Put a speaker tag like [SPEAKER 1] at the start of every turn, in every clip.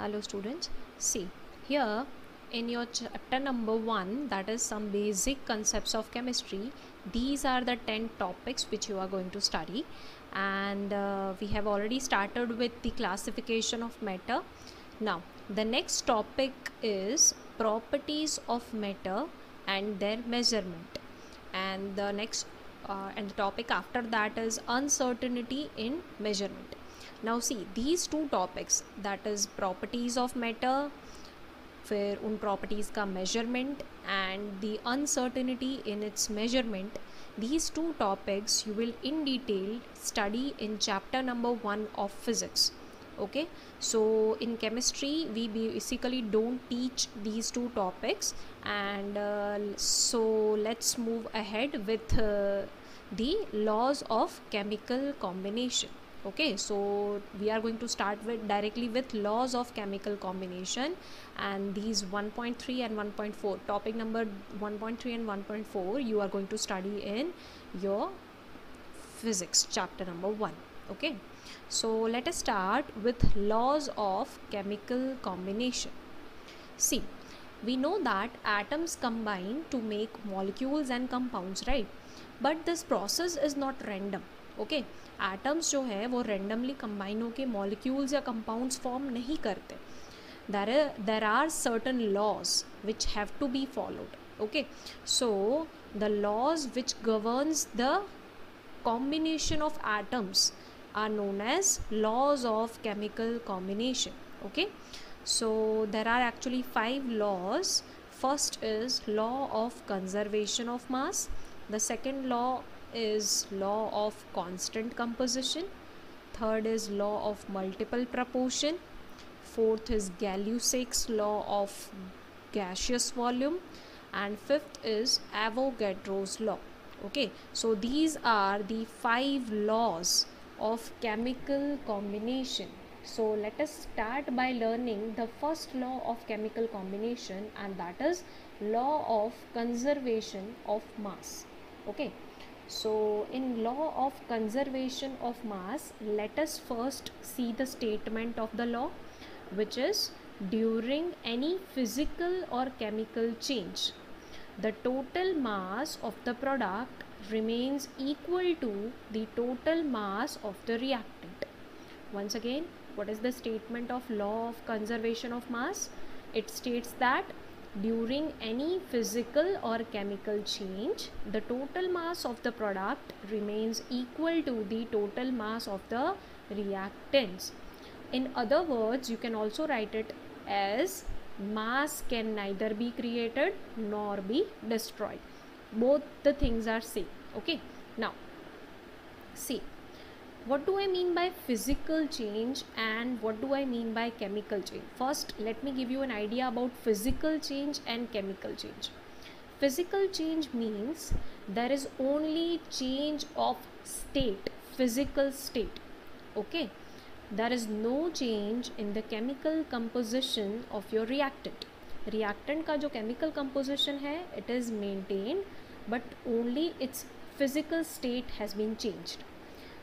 [SPEAKER 1] hello students. See here in your chapter number 1 that is some basic concepts of chemistry these are the 10 topics which you are going to study. And uh, we have already started with the classification of matter. Now the next topic is properties of matter and their measurement. And the next uh, and the topic after that is uncertainty in measurement now see these two topics that is properties of matter फिर उन properties का measurement and the uncertainty in its measurement these two topics you will in detail study in chapter number 1 of physics okay so in chemistry we basically don't teach these two topics and uh, so let's move ahead with uh, the laws of chemical combination okay so we are going to start with directly with laws of chemical combination and these 1.3 and 1.4 topic number 1.3 and 1.4 you are going to study in your physics chapter number 1 okay so let us start with laws of chemical combination. See we know that atoms combine to make molecules and compounds right? But this process is not random. Okay atoms जो है, वो randomly combine होकर molecules या compounds form नहीं करते। There there are certain laws which have to be followed okay so the laws which governs the combination of atoms are known as laws of chemical combination okay so there are actually five laws first is law of conservation of mass the second law is law of constant composition. Third is law of multiple proportion. Fourth is Gay-Lussac's law of gaseous volume. And fifth is Avogadro's law. Okay so these are the five laws of chemical combination. So let us start by learning the first law of chemical combination and that is law of conservation of mass. Okay so in law of conservation of mass let us first see the statement of the law which is during any physical or chemical change the total mass of the product remains equal to the total mass of the reactant. Once again what is the statement of law of conservation of mass? It states that during any physical or chemical change, the total mass of the product remains equal to the total mass of the reactants. In other words, you can also write it as mass can neither be created nor be destroyed. Both the things are same. Okay. Now, see what do I mean by physical change and what do I mean by chemical change? First, let me give you an idea about physical change and chemical change. Physical change means there is only change of state, physical state. Okay, there is no change in the chemical composition of your reactant. Reactant का जो chemical composition है, it is maintained, but only its physical state has been changed.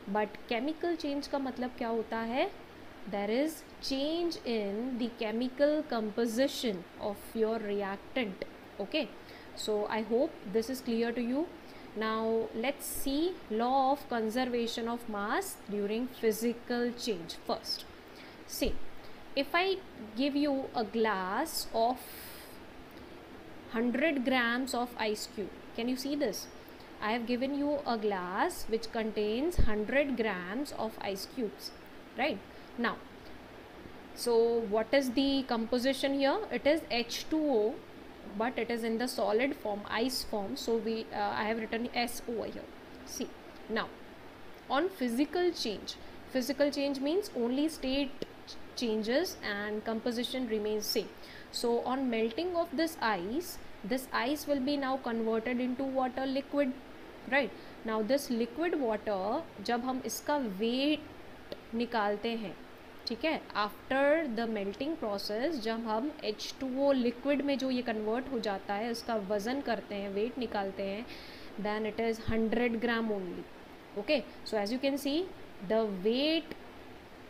[SPEAKER 1] But chemical change का मतलब क्या होता है? There is change in the chemical composition of your reactant okay so I hope this is clear to you now let's see law of conservation of mass during physical change first see if I give you a glass of hundred grams of ice cube can you see this I have given you a glass which contains 100 grams of ice cubes right? Now so what is the composition here? It is H2O but it is in the solid form ice form. So we uh, I have written S over here. See now on physical change physical change means only state changes and composition remains same. So on melting of this ice this ice will be now converted into water liquid right now this liquid water जब हम इसका wait निकालते हैं ठीक है? After the melting process जब हम H two O liquid में जो ये कन्वर्ट हो जाता है उसका वज़न करते हैं वेट निकालते हैं then it is hundred gram only okay so as you can see the weight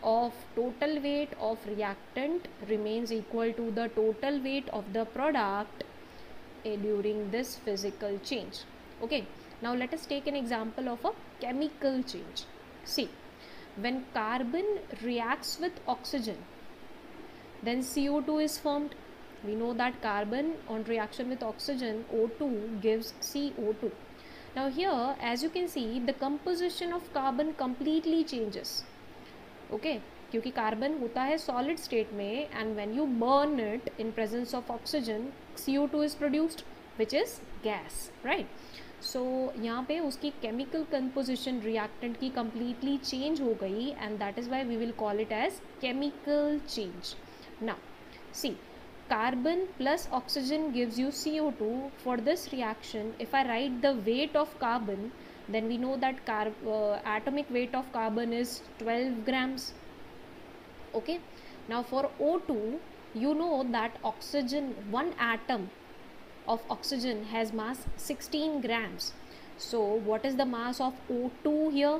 [SPEAKER 1] of total weight of reactant remains equal to the total weight of the product uh, during this physical change. Okay? now let us take an example of a chemical change see when carbon reacts with oxygen then CO2 is formed we know that carbon on reaction with oxygen O2 gives CO2 now here as you can see the composition of carbon completely changes okay क्योंकि carbon होता है solid state में and when you burn it in presence of oxygen CO2 is produced which is gas right So so, यहाँ पे उसकी chemical composition reactant की completely change हो गई and that is why we will call it as chemical change ना C carbon plus oxygen gives you C O two for this reaction if I write the weight of carbon then we know that car atomic weight of carbon is twelve grams okay now for O two you know that oxygen one atom of oxygen has mass 16 grams. So what is the mass of O2 here?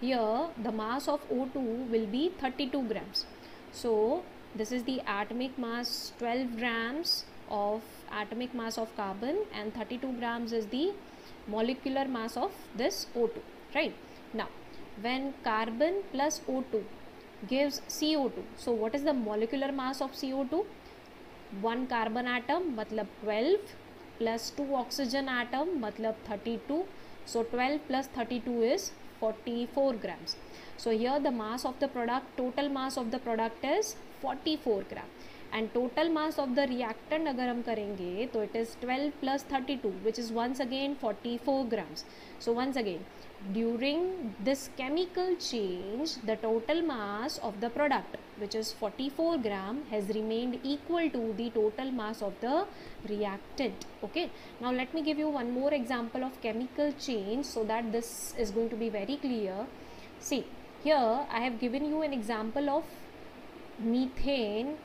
[SPEAKER 1] Here the mass of O2 will be 32 grams. So this is the atomic mass 12 grams of atomic mass of carbon and 32 grams is the molecular mass of this O2 right? Now when carbon plus O2 gives CO2 so what is the molecular mass of CO2 one carbon atom matlab 12 plus two oxygen atom मतलब thirty two so twelve plus thirty two is forty four grams so here the mass of the product total mass of the product is forty four gram and total mass of the reactant अगर हम करेंगे तो it is twelve plus thirty two which is once again forty four grams so once again during this chemical change the total mass of the product which is 44 gram has remained equal to the total mass of the reactant okay? Now let me give you one more example of chemical change so that this is going to be very clear. See here i have given you an example of methane.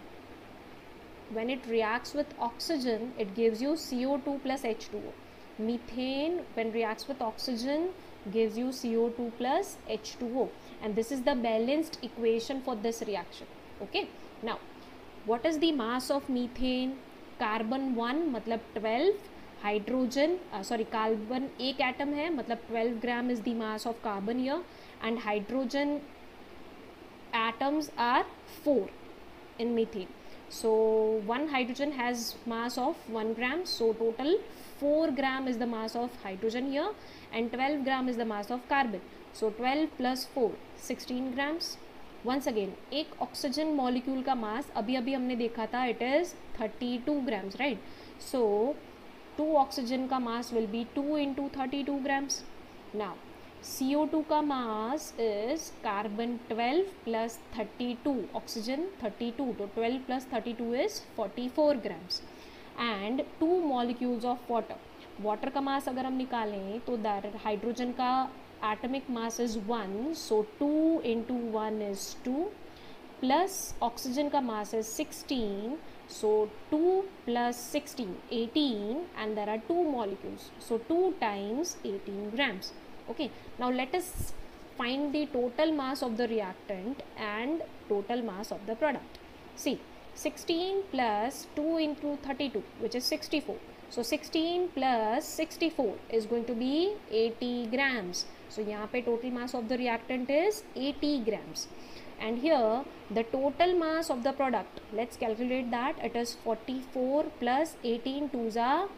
[SPEAKER 1] When it reacts with oxygen it gives you CO2 plus H2O methane when reacts with oxygen gives you CO2 plus H2O and this is the balanced equation for this reaction okay now what is the mass of methane carbon 1 मतलब 12 hydrogen uh, sorry carbon एक atom है मतलब 12 gram is the mass of carbon here and hydrogen atoms are 4 in methane so one hydrogen has mass of 1 gram so total four gram is the mass of hydrogen here and twelve gram is the mass of carbon so twelve plus four sixteen grams once again एक oxygen molecule का mass अभी अभी हमने देखा था it is thirty two grams right so two oxygen का mass will be two into thirty two grams ना C O two का mass is carbon twelve plus thirty two oxygen thirty two तो twelve plus thirty two is forty four grams and two molecules of water water का mass अगर हम निकालें तो दर hydrogen का atomic mass is one so two into one is two plus oxygen का mass is sixteen so two plus sixteen eighteen and there are two molecules so two times eighteen grams okay now let us find the total mass of the reactant and total mass of the product see 16 plus 2 into 32 which is 64 so 16 plus 64 is going to be 80 grams so यहाँ पे total mass of the reactant is 80 grams and here the total mass of the product let's calculate that it is 44 plus 18 twos are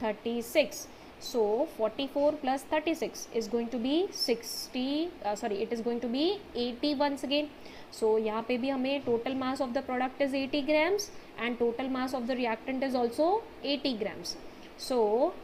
[SPEAKER 1] 36 so 44 plus 36 is going to be 60 uh, sorry it is going to be 80 once again so यहाँ पे भी हमें total mass of the product is 80 grams and total mass of the reactant is also 80 grams so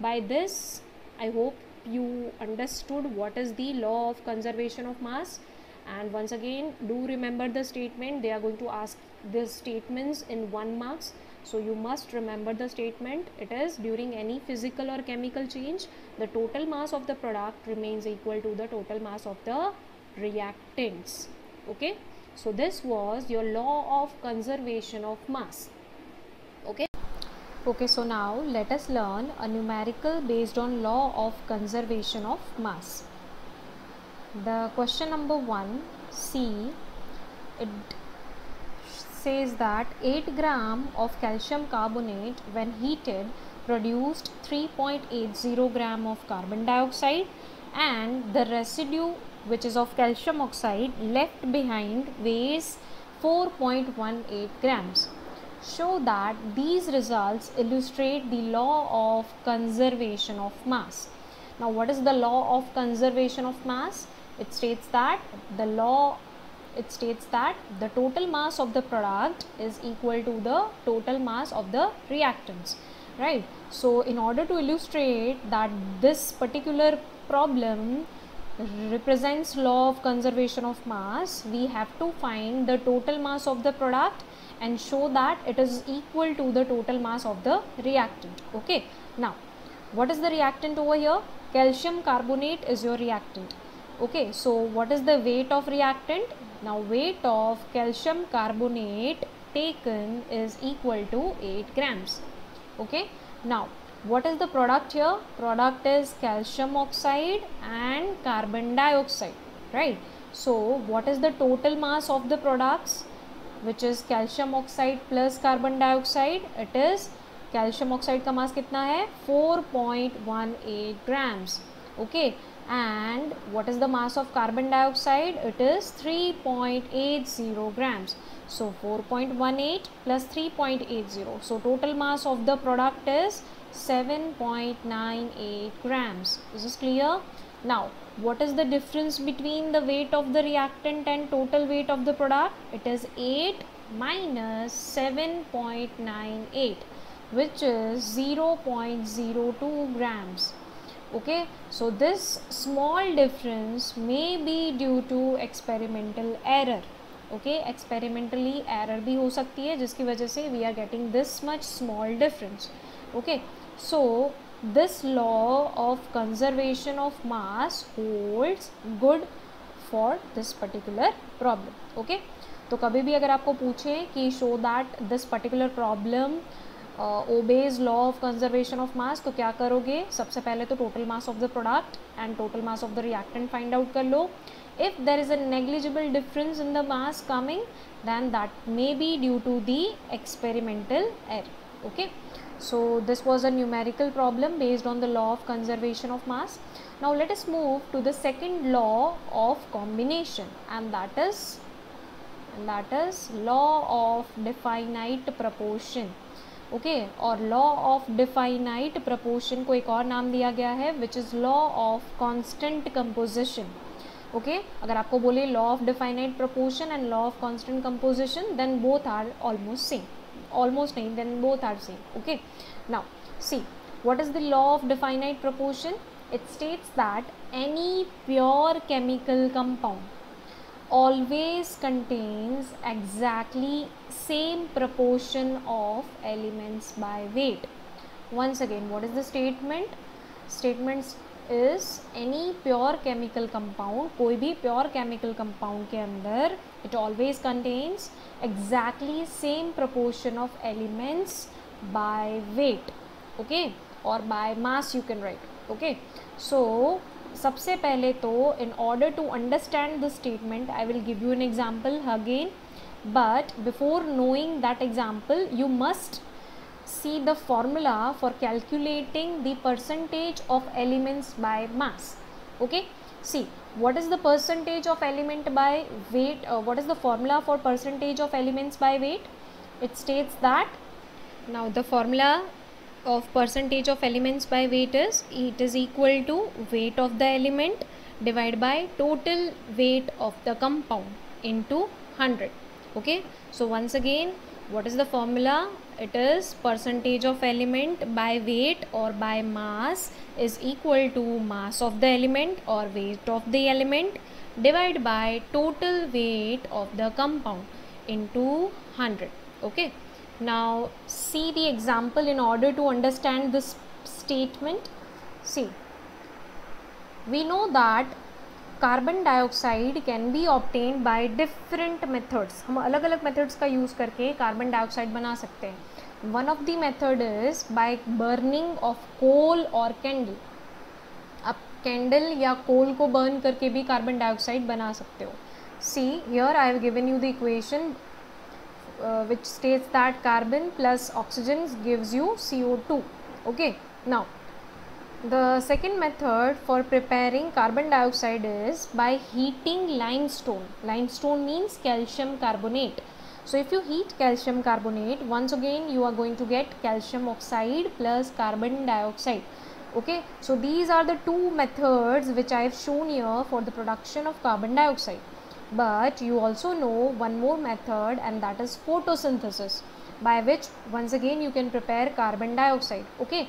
[SPEAKER 1] by this I hope you understood what is the law of conservation of mass and once again do remember the statement they are going to ask the statements in one marks so you must remember the statement it is during any physical or chemical change the total mass of the product remains equal to the total mass of the reactants okay? So this was your law of conservation of mass. Okay? Okay so now let us learn a numerical based on law of conservation of mass. The question number 1 c it says that 8 gram of calcium carbonate when heated produced 3.80 gram of carbon dioxide and the residue which is of calcium oxide left behind weighs 4.18 grams. Show that these results illustrate the law of conservation of mass. Now what is the law of conservation of mass? It states that the law it states that the total mass of the product is equal to the total mass of the reactants right? So in order to illustrate that this particular problem represents law of conservation of mass we have to find the total mass of the product and show that it is equal to the total mass of the reactant. Okay now what is the reactant over here? Calcium carbonate is your reactant. Okay so what is the weight of reactant? Now weight of calcium carbonate taken is equal to 8 grams. Okay now what is the product here product is calcium oxide and carbon dioxide right so what is the total mass of the products which is calcium oxide plus carbon dioxide it is calcium oxide का mass कितना है 4.18 grams okay and what is the mass of carbon dioxide it is 3.80 grams so 4.18 plus 3.80 so total mass of the product is 7.98 grams. Is this clear? Now what is the difference between the weight of the reactant and total weight of the product? It is 8 minus 7.98 which is 0.02 grams. Okay so this small difference may be due to experimental error. Okay experimentally error bhi ho sakti hai jiski wajah se we are getting this much small difference. Okay so, this law of conservation of mass holds good for this particular problem, okay? तो कभी भी अगर आपको पूछें कि show that this particular problem obeys law of conservation of mass तो क्या करोगे? सबसे पहले तो total mass of the product and total mass of the reactant find out कर लो। If there is a negligible difference in the mass coming then that may be due to the experimental error, okay? So this was a numerical problem based on the law of conservation of mass now let us move to the second law of combination and that is and that is law of definite proportion okay और law of definite proportion को एक और नाम दिया गया है which is law of constant composition okay अगर आपको बोले law of definite proportion and law of constant composition then both are almost same almost same then both are same okay? Now see what is the law of definite proportion? It states that any pure chemical compound always contains exactly same proportion of elements by weight. Once again what is the statement? Statements is any pure chemical compound कोई भी pure chemical compound के अंदर it always contains exactly same proportion of elements by weight okay और by mass you can write okay so सबसे पहले तो in order to understand the statement I will give you an example again but before knowing that example you must see the formula for calculating the percentage of elements by mass. Okay? See what is the percentage of element by weight uh, what is the formula for percentage of elements by weight? It states that now the formula of percentage of elements by weight is it is equal to weight of the element divided by total weight of the compound into 100 okay? So once again what is the formula it is percentage of element by weight or by mass is equal to mass of the element or weight of the element divided by total weight of the compound into 100 okay? Now see the example in order to understand this statement. See we know that carbon dioxide can be obtained by different methods हम अलग अलग methods का use करके carbon dioxide बना सकते हैं। One of the method is by burning of coal और candle आप कैंडल या कोल को बर्न करके भी कार्बन डाइऑक्साइड बना सकते हो। See here I have given you the equation uh, which states that carbon plus oxygen gives you CO2 okay now the second method for preparing carbon dioxide is by heating limestone. Limestone means calcium carbonate. So if you heat calcium carbonate once again you are going to get calcium oxide plus carbon dioxide. Okay? So these are the two methods which I have shown here for the production of carbon dioxide. But you also know one more method and that is photosynthesis by which once again you can prepare carbon dioxide. Okay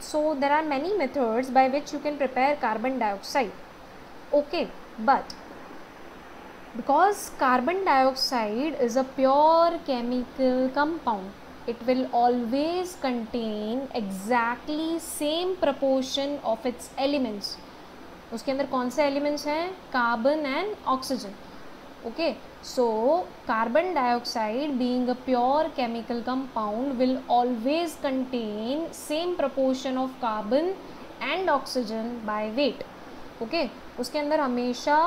[SPEAKER 1] so there are many methods by which you can prepare carbon dioxide okay but because carbon dioxide is a pure chemical compound it will always contain exactly same proportion of its elements उसके अंदर कौन से elements हैं carbon and oxygen okay so carbon dioxide being a pure chemical compound will always contain same proportion of carbon and oxygen by weight okay उसके अंदर हमेशा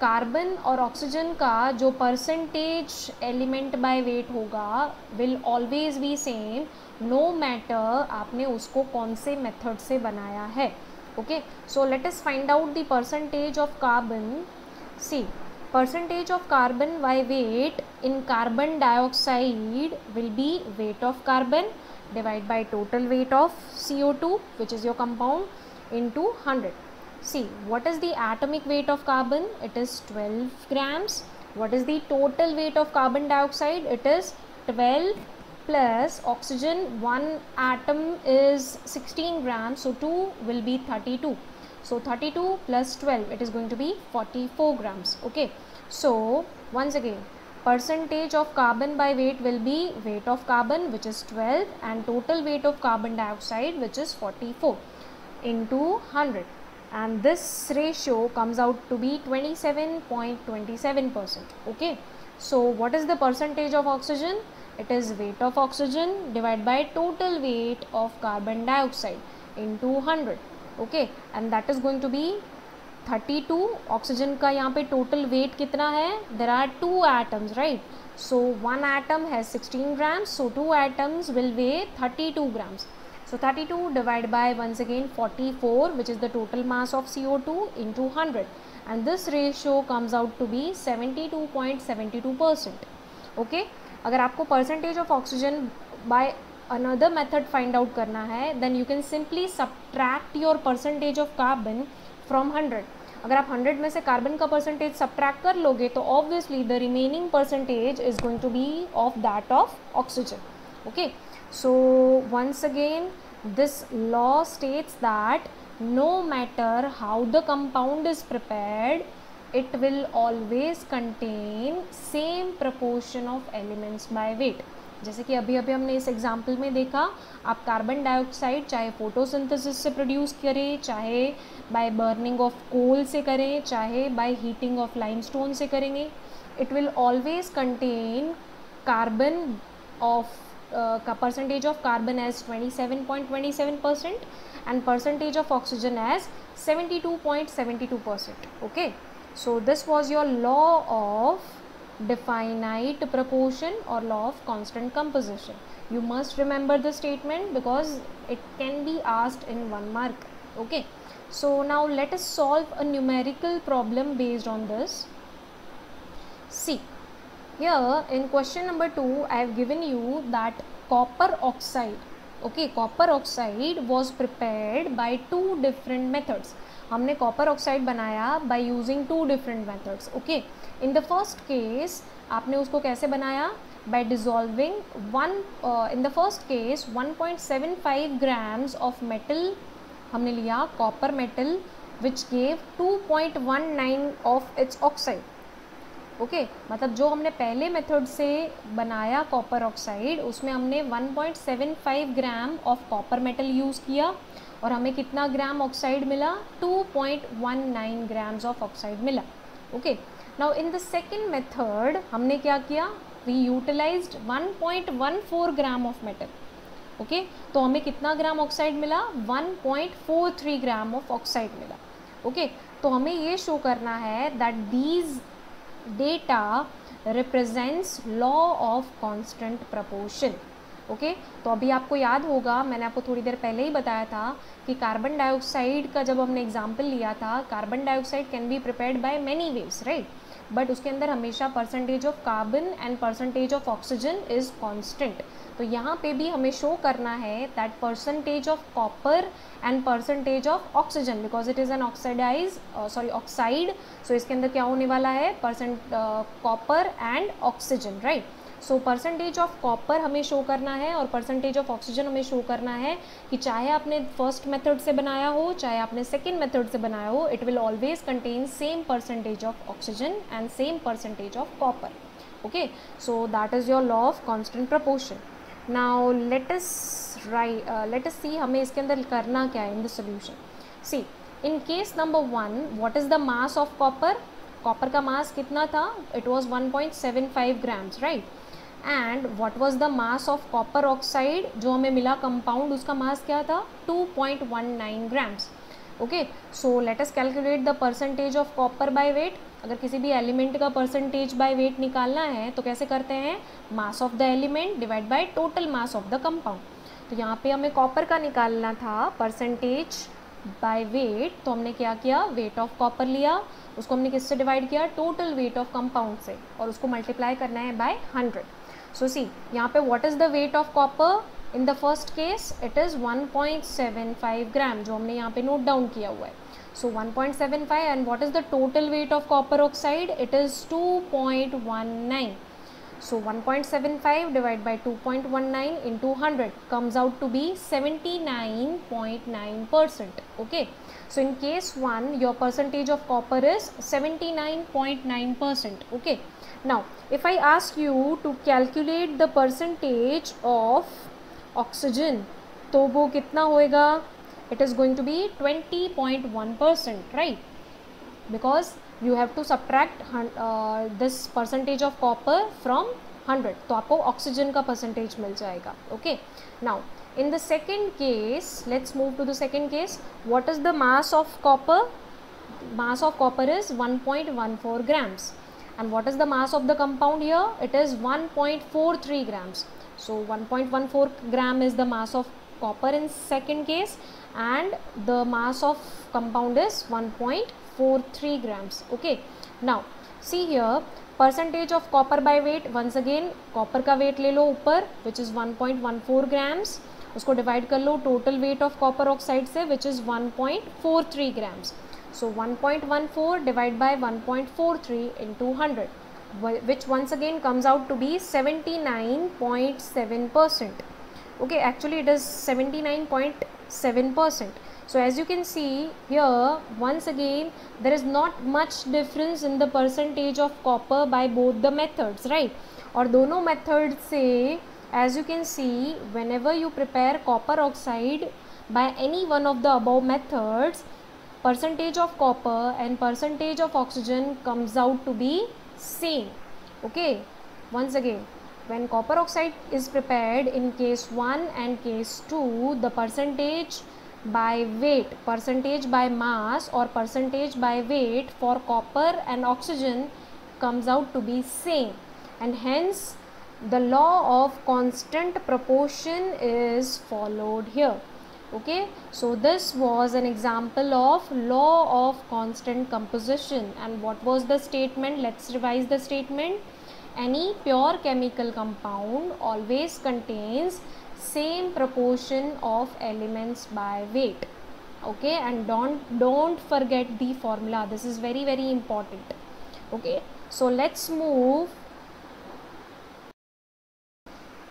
[SPEAKER 1] carbon और oxygen का जो परसेंटेज एलिमेंट बाय वेट होगा will always be same no matter आपने उसको कौन से मेथड से बनाया है. Okay so let us find out the percentage of carbon see percentage of carbon by weight in carbon dioxide will be weight of carbon divided by total weight of CO2 which is your compound into 100. See what is the atomic weight of carbon? It is 12 grams. What is the total weight of carbon dioxide? It is 12 plus oxygen. One atom is 16 grams so 2 will be 32. So 32 plus 12 it is going to be 44 grams. Okay. So once again percentage of carbon by weight will be weight of carbon which is 12 and total weight of carbon dioxide which is 44 into 100 and this ratio comes out to be 27.27 percent okay? So what is the percentage of oxygen? It is weight of oxygen divided by total weight of carbon dioxide into 100 okay? And that is going to be thirty two oxygen का यहाँ पे total weight कितना है? There are two atoms right so one atom है sixteen grams so two atoms will weigh thirty two grams so thirty two divide by once again forty four which is the total mass of C O two into hundred and this ratio comes out to be seventy two point seventy two percent okay अगर आपको percentage of oxygen by another method find out करना है then you can simply subtract your percentage of carbon from hundred अगर आप 100 में से carbon का percentage subtract कर लोगे तो obviously the remaining percentage is going to be of that of oxygen okay so once again this law states that no matter how the compound is prepared, it will always contain same proportion of elements by weight. जैसे कि अभी अभी हमने इस example में देखा, आप carbon dioxide चाहे फोटोसिंथेसिस से प्रोड्यूस करें, चाहे बाय बर्निंग ऑफ़ कोल से करें, चाहे बाय हीटिंग ऑफ़ लाइमस्टोन से करेंगे। It will always contain carbon of का percentage of carbon as 27.27 percent and percentage of oxygen as 72.72 percent okay so this was your law of definite proportion और law of constant composition you must remember the statement because it can be asked in one mark okay okay? So now let us solve a numerical problem based on this. See, here in question number 2 I have given you that copper oxide okay copper oxide was prepared by two different methods हमने copper oxide बनाया by using to different methods okay in the first case आपने उसको कैसे बनाया bye dissolving one in the first case 1.75 grams of metal हमने लिया copper metal which gave 2.19 of its oxide okay मतलब जो हमने पहले मेथड से बनाया कॉपर ऑक्साइड उसमें हमने 1.75 gram of copper metal use किया और हमें कितना ग्राम ऑक्साइड मिला? 2.19 ग्राम्स ऑफ़ ऑक्साइड मिला. Okay now in the second method हमने क्या किया? We utilise 1.14 gram of metal okay तो हमें कितना ग्राम ऑक्साइड मिला? 1.43 ग्राम ऑफ़ ऑक्साइड मिला। Okay okay? तो हमें ये शो करना है that these data represents law of constant proportion okay तो अभी आपको याद होगा, मैंने आपको थोड़ी देर पहले ही बताया था कि कार्बन डाइऑक्साइड का जब हमने एग्ज़ाम्पल लिया था carbon dioxide can be prepared by many ways right but उसके अंदर हमेशा percentage of carbon and percentage of oxygen is constant तो यहाँ पे भी हमें शो करना है that percentage of copper and percentage of oxygen because it is an oxidise sorry oxide so इसके अंदर क्या होने वाला है? Percent copper and oxygen right so percentage of copper हमें शो करना है और परसेंटेज ऑफ़ ऑक्सीजन हमें शो करना है कि चाहे आपने फ़र्स्ट मेथड से बनाया हो, चाहे आपने सेकेंड मेथड से बनाया हो it will always contain same percentage of oxygen and same percentage of copper okay so that is your law of constant now let's right let see हमें इसके अंदर करना क्या है in the solution see in case number one what is the mass of copper copper का mass कितना था? It was one point seven five grams right and what was the mass of copper oxide जो हमें मिला compound उसका mass क्या था? Two point one nine grams okay so let's calculate the percentage of copper by weight अगर किसी भी element का परसेंटेज बाय वेट निकालना है तो कैसे करते हैं? Mass of the element divide by total mass of the compound तो यहाँ पे हमें कॉपर का निकालना था परसेंटेज बाय वेट तो हमने क्या किया? वेट ऑफ़ कॉपर लिया। उसको हमने किससे डिवाइड किया? टोटल वेट ऑफ़ कंपाउंड से। और उसको मल्टीप्लाई करना है बाय हंड्रेड सो सी यहाँ पे what is the weight of copper in the first case it is 1.75 gram जो हमने यहाँ पे नोट डाउन किया हुआ है। सो 1.75 and what is the total weight of copper oxide it is 2.19 so 1.75 divided by 2.19 into 100 comes out to be 79.9 percent okay so in case 1 your percentage of copper is 79.9 percent okay now if i ask you to calculate the percentage of oxygen तो वो कितना होएगा it is going to be 20.1 percent right because you have to subtract uh, this percentage of copper from 100 तो आपको oxygen का percentage मिल जाएगा okay now in the second case let's move to the second case what is the mass of copper mass of copper is 1.14 grams and what is the mass of the compound here it is 1.43 grams so 1.14 gram is the mass of copper in second case and the mass of compound is 1.43 grams okay now see here percentage of copper by weight once again copper का weight ले लो ऊपर which is 1.14 grams उसको divide कर लो total weight of copper oxide से which is 1.43 grams So 1.14 divided by 1.43 into 100 which once again comes out to be 79.7 percent. Okay, actually it is 79.7 percent. So as you can see here once again there is not much difference in the percentage of copper by both the methods right और दोनों methods से as you can see whenever you prepare copper oxide by any one of the above methods percentage of copper and percentage of oxygen comes out to be same okay once again when copper oxide is prepared in case 1 and case 2 the percentage by weight percentage by mass or percentage by weight for copper and oxygen comes out to be same. And hence the law of constant proportion is followed here. Okay? So this was an example of law of constant composition. And what was the statement? Let's revise the statement any pure chemical compound always contains same proportion of elements by weight okay and don't don't forget the formula this is very very important okay so let's move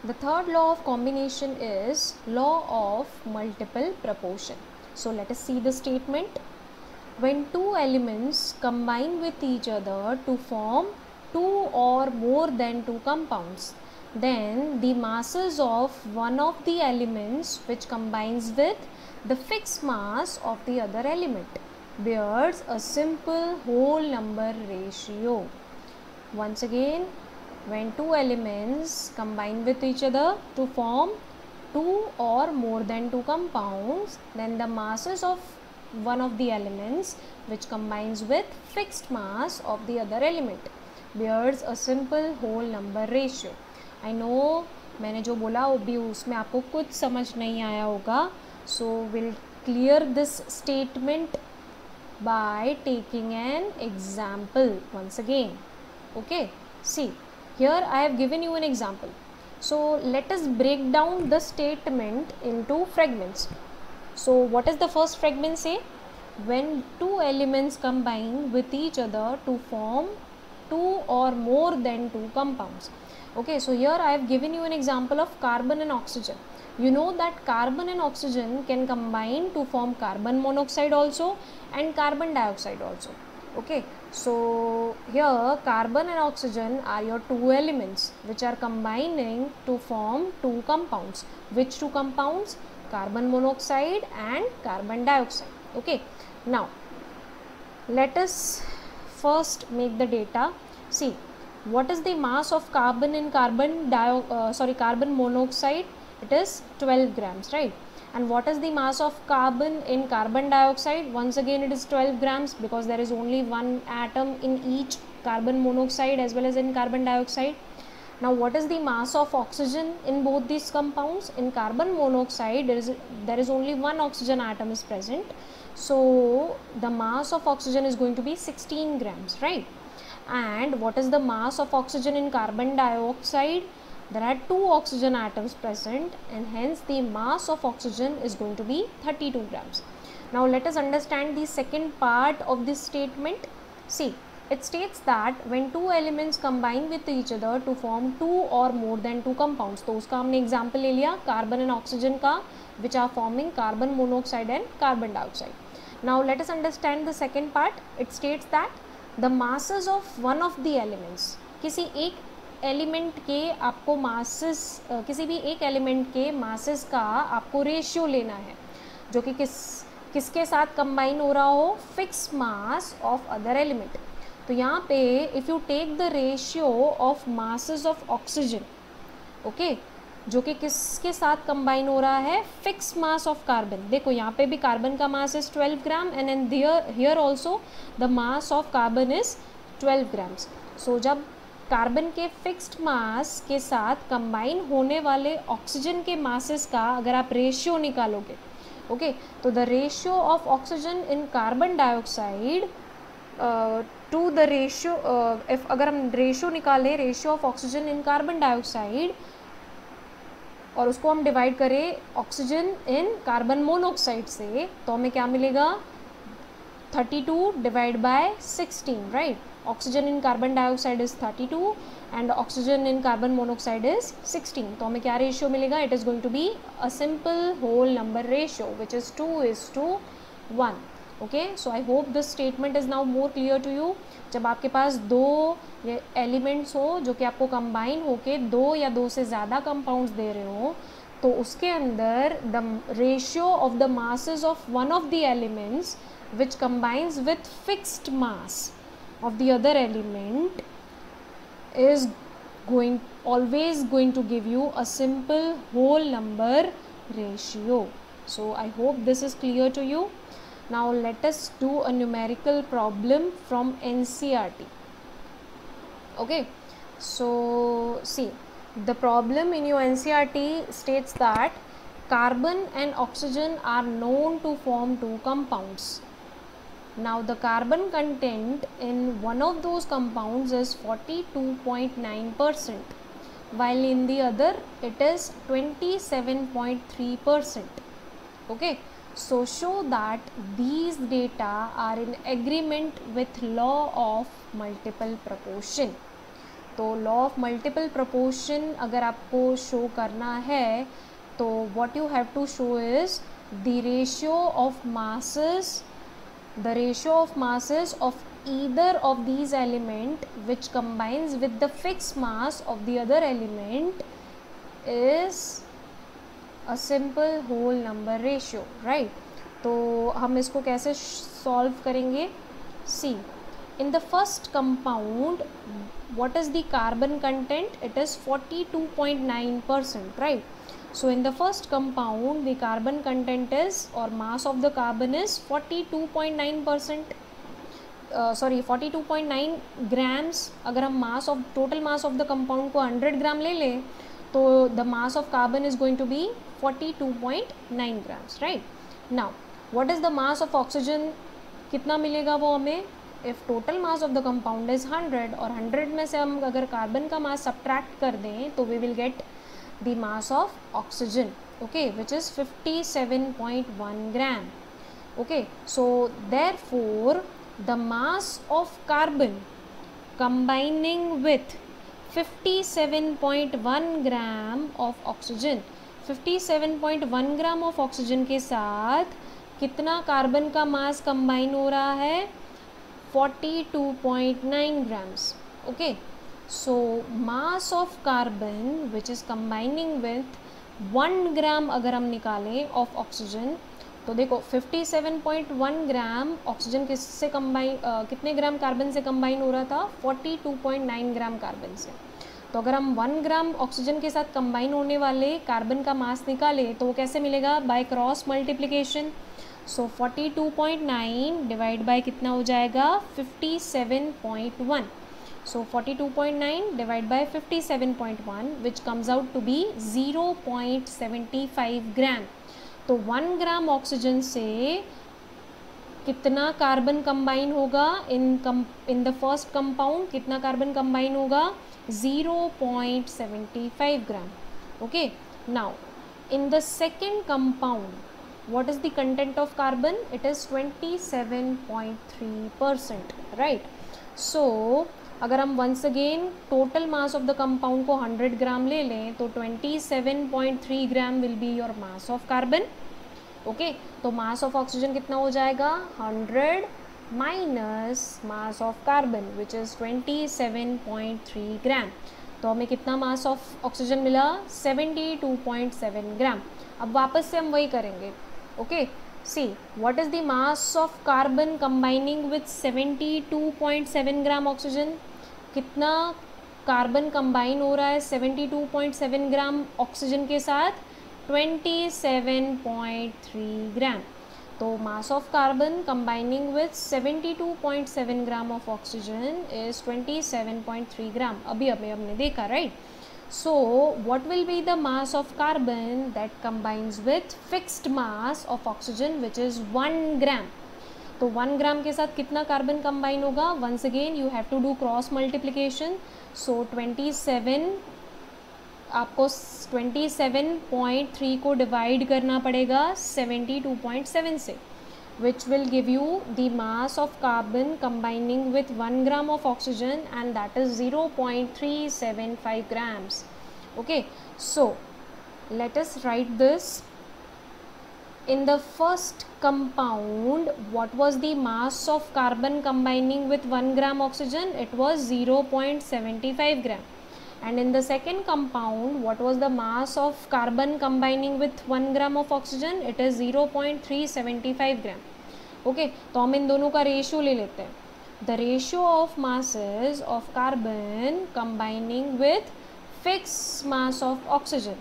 [SPEAKER 1] the third law of combination is law of multiple proportion. So let us see the statement. When two elements combine with each other to form two or more than two compounds, then the masses of one of the elements which combines with the fixed mass of the other element. Bears a simple whole number ratio. Once again, when two elements combine with each other to form two or more than two compounds then the masses of one of the elements which combines with fixed mass of the other element bears a simple whole number ratio I know मैंने जो बोला वो भी उसमें आपको कुछ समझ नहीं आया होगा so will clear this statement by taking an example once again okay see here i have given you an example so let us break down the statement into fragments so what is the first fragment say when two elements combine with each other to form two or more than two compounds. Okay so here i have given you an example of carbon and oxygen. You know that carbon and oxygen can combine to form carbon monoxide also and carbon dioxide also. Okay so here carbon and oxygen are your two elements which are combining to form two compounds. Which two compounds? Carbon monoxide and carbon dioxide. Okay now let us first make the data. See what is the mass of carbon in carbon dio uh, sorry carbon monoxide? It is 12 grams right? And what is the mass of carbon in carbon dioxide? Once again it is 12 grams because there is only one atom in each carbon monoxide as well as in carbon dioxide. Now what is the mass of oxygen in both these compounds? In carbon monoxide there is there is only one oxygen atom is present so the mass of oxygen is going to be 16 grams right and what is the mass of oxygen in carbon dioxide there are two oxygen atoms present and hence the mass of oxygen is going to be 32 grams now let us understand the second part of this statement see it states that when two elements combine with each other to form two or more than two compounds तो उसका हमने example ले लिया carbon and oxygen का which are forming carbon monoxide and carbon dioxide Now, let us understand the second part. It states that the masses of one of the elements किसी एक element के आपको मासेस किसी भी एक एलिमेंट के masses का आपको रेशियो लेना है, जो कि किस, किसके साथ कंबाइन हो रहा हो? Fix mass of other element तो यहाँ पे if you take the ratio of masses of oxygen okay जो कि किसके साथ कंबाइन हो रहा है? फिक्स मास ऑफ़ कार्बन देखो, यहाँ पे भी कार्बन का mass is 12 gram and and there here also the mass of carbon is 12 grams so जब कार्बन के फिक्स्ड मास के साथ कंबाइन होने वाले ऑक्सीजन के मासेस का अगर आप रेशियो निकालोगे ओके तो the ratio of oxygen in carbon dioxide to the ratio if अगर हम रेशियो निकालें ratio of oxygen in carbon dioxide और उसको हम डिवाइड करें ऑक्सीजन इन कार्बन मोनोक्साइड से तो हमें क्या मिलेगा? 32 divide by 16 right oxygen in carbon dioxide is 32 and oxygen in carbon monoxide is 16 तो हमें क्या रेशियो मिलेगा? It is going to be a simple whole number ratio which is two is to one okay so I hope this statement is now more clear to you जब आपके पास दो elements हो, जो कि आपको कंबाइन होके दो या दो से ज़्यादा कंपाउंड्स दे रहे हो तो उसके अंदर the ratio of the masses of one of the elements which combines with fixed mass of the other element is going always going to give you a simple whole number ratio so I hope this is clear to you now let us do a numerical problem from NCERT. Okay, so see the problem in your NCERT states that carbon and oxygen are known to form two compounds. Now the carbon content in one of those compounds is 42.9 percent while in the other it is 27.3 percent. Okay so show that these data are in agreement with law of multiple proportion तो law of multiple proportion अगर आपको show करना है तो what you have to show is the ratio of masses the ratio of masses of either of these element which combines with the fix mass of the other element is a simple whole number ratio right तो हम इसको कैसे solve करेंगे? See in the first compound what is the carbon content it is 42.9 percent right so in the first compound the carbon content is और mass of the carbon is 42.9 percent sorry 42.9 grams अगर हम mass of total mass of the compound को 100 gram ले लें तो the mass of carbon is going to be forty two point 42.9 grams right now what is the mass of oxygen कितना मिलेगा वो हमें? If total mass of the compound is 100 और 100 में से हम अगर कार्बन का मास सब्ट्रैक्ट कर दें तो we will get the mass of oxygen okay which is 57.1 gram okay so therefore the mass of carbon combining with 57.1 gram of oxygen 57.1 gram of oxygen के साथ कितना कार्बन का मास कंबाइन हो रहा है? 42.9 grams okay so mass of carbon which is combining with one gram अगर हम निकालें ऑफ़ ऑक्सीजन तो देखो 57.1 ग्राम ऑक्सीजन किससे कंबाइन कितने ग्राम कार्बन से कंबाइन हो रहा था? 42.9 ग्राम कार्बन से। तो अगर हम वन ग्राम ऑक्सीजन के साथ कंबाइन होने वाले कार्बन का मास निकाले तो वो कैसे मिलेगा? By cross multiplication so 42.9 divide by कितना हो जाएगा? 57.1 So 42.9 divided by 57.1 which comes out to be 0.75 gram. तो वन ग्राम ऑक्सीजन से कितना कार्बन कंबाइन होगा? In come in the first compound कितना कार्बन कंबाइन होगा? 0.75 gram okay now in the second compound what is the content of carbon? It is 27.3 percent, right? So अगर हम once again total mass of the compound को 100 gram ले लें तो 27.3 gram will be your mass of carbon okay तो mass of oxygen कितना हो जाएगा? 100 minus mass of carbon which is 27.3 gram तो हमें कितना मास ऑफ़ ऑक्सीजन मिला? 72.7 ग्राम अब वापस से हम वही करेंगे. Okay okay? See, what is the mass of carbon combining with 72.7 gram oxygen कितना कार्बन कंबाइन हो रहा है 72.7 ग्राम ऑक्सीजन के साथ? 27.3 ग्राम तो mass of carbon combining with 72.7 gram of oxygen is 27.3 gram अभी अभी हमने देखा right right? So what will be the mass of carbon that combines with fixed mass of oxygen which is 1 gram. तो 1 ग्राम के साथ कितना carbon combine होगा once again you have to do cross multiplication so 27 आपको 27.3 को divide करना पड़ेगा 72.7 से which will give you the mass of carbon combining with 1 gram of oxygen and that is 0.375 grams. Okay so let us write this. In the first compound what was the mass of carbon combining with 1 gram oxygen? It was 0.75 gram and in the second compound, what was the mass of carbon combining with 1 gram of oxygen? It is 0.375 gram. Okay तो हम इन दोनों का ratio ले लेते हैं. The ratio of masses of carbon combining with fix mass of oxygen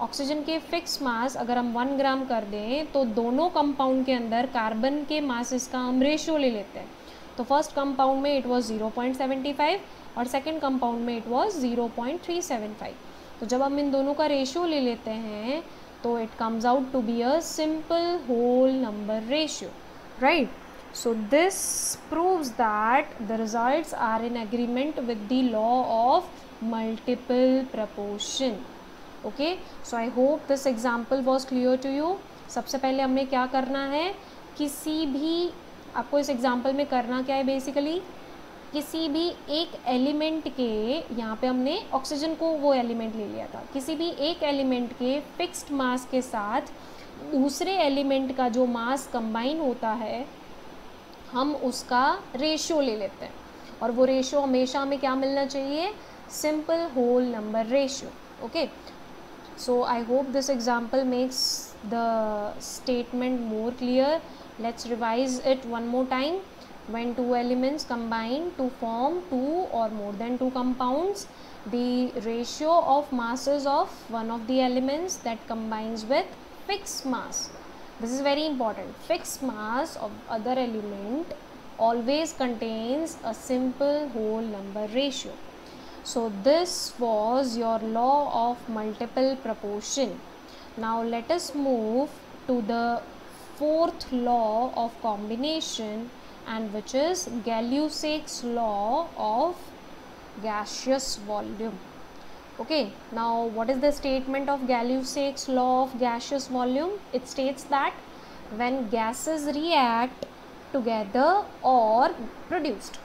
[SPEAKER 1] oxygen के fix mass अगर हम वन ग्राम कर दें तो दोनों कंपाउंड के अंदर कार्बन के मासेस का हम रेशियो ले लेते हैं. तो फ़र्स्ट कंपाउंड में इट वाज 0.75 और सेकेंड कंपाउंड में it was zero point three seven five तो जब हम इन दोनों का रेशियो ले लेते हैं तो it comes out to be a simple whole number ratio right so this proves that the result are in agreement with the law of multiple proportion okay so I hope this example was clear to you सबसे पहले हमने क्या करना है? किसी भी, आपको इस एग्ज़ाम्पल में करना क्या है बेसिकली किसी भी एक एलिमेंट के, यहाँ पे हमने ऑक्सीजन को वो एलिमेंट ले लिया था। किसी भी एक एलिमेंट के फिक्स्ड मास के साथ दूसरे एलिमेंट का जो मास कंबाइन होता है, हम उसका रेशियो ले लेते हैं। और वो रेशियो हमेशा हमें क्या मिलना चाहिए? Simple whole number ratio, okay? So I hope this example makes the statement more clear let's revise it one more time when two elements combine to form two or more than two compounds the ratio of masses of one of the elements that combines with fixed mass this is very important fixed mass of other element always contains a simple whole number ratio. So this was your law of multiple proportion. Now let us move to the fourth law of combination and which is Gay-Lussac's law of gaseous volume. Okay, now what is the statement of Gay-Lussac's law of gaseous volume? It states that when gases react together or produced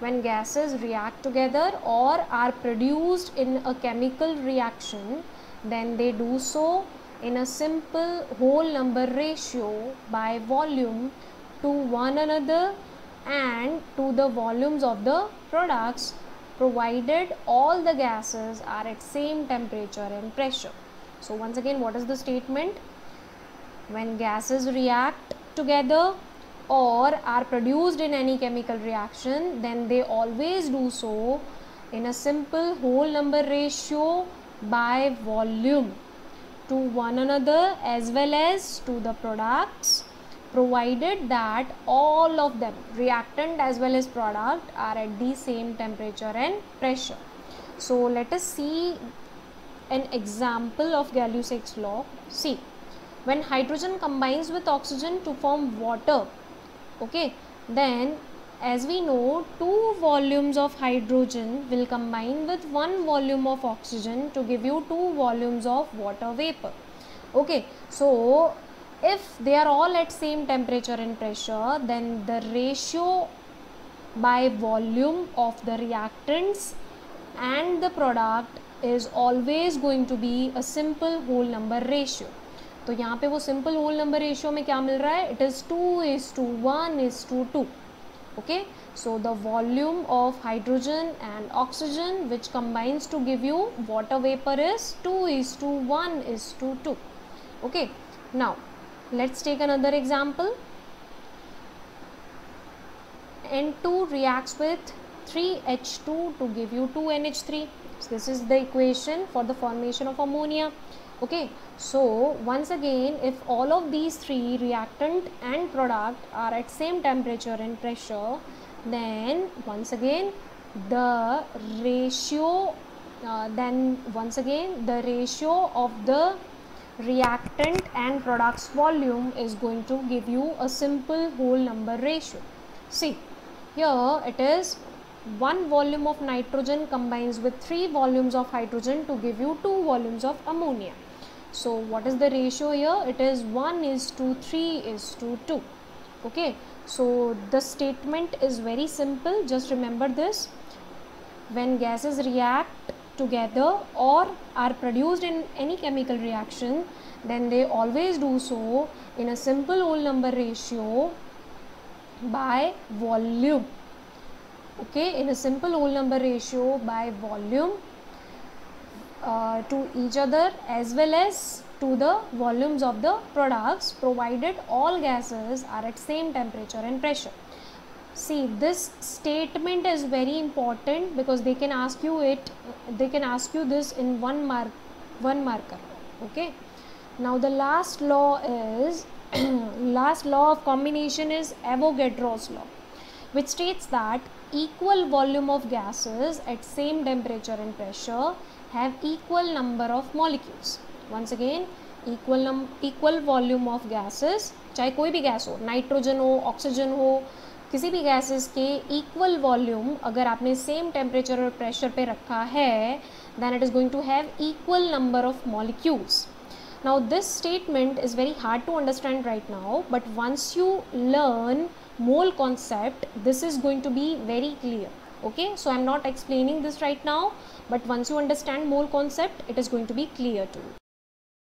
[SPEAKER 1] when gases react together or are produced in a chemical reaction then they do so in a simple whole number ratio by volume to one another and to the volumes of the products provided all the gases are at same temperature and pressure. So once again what is the statement? When gases react together or are produced in any chemical reaction then they always do so in a simple whole number ratio by volume to one another as well as to the products provided that all of them reactant as well as product are at the same temperature and pressure. So let us see an example of Gay-Lussac's law. See when hydrogen combines with oxygen to form water okay then as we know two volumes of hydrogen will combine with one volume of oxygen to give you two volumes of water vapor. Okay so if they are all at same temperature and pressure then the ratio by volume of the reactants and the product is always going to be a simple whole number ratio तो यहाँ पे वो simple whole number ratio में क्या मिल रहा है it is two is to one is to to okay so the volume of hydrogen and oxygen which combines to give you water vapor is 2 is to 1 is to 2 okay now let's take another example. N2 reacts with 3H2 to give you 2NH3 so this is the equation for the formation of ammonia. Okay. So once again if all of these three reactant and product are at same temperature and pressure then once again the ratio uh, then once again the ratio of the reactant and products volume is going to give you a simple whole number ratio. See here it is one volume of nitrogen combines with three volumes of hydrogen to give you two volumes of ammonia. So what is the ratio here? It is 1 is to 3 is to 2 okay? So the statement is very simple. Just remember this. When gases react together or are produced in any chemical reaction then they always do so in a simple whole number ratio by volume. Okay in a simple whole number ratio by volume uh, to each other as well as to the volumes of the products provided all gases are at same temperature and pressure see this statement is very important because they can ask you it they can ask you this in one mark one marker okay now the last law is last law of combination is avogadro's law which states that equal volume of gases at same temperature and pressure have equal number of molecules once again equal num equal volume of gases चाहे कोई भी gas हो nitrogen हो oxygen हो किसी भी gases के equal volume अगर आपने सेम टेम्परेचर और प्रेशर पे रखा है then it is going to have equal number of molecules now this statement is very hard to understand right now but once you learn mole concept this is going to be very clear okay so I am not explaining this right now but once you understand mole concept it is going to be clear to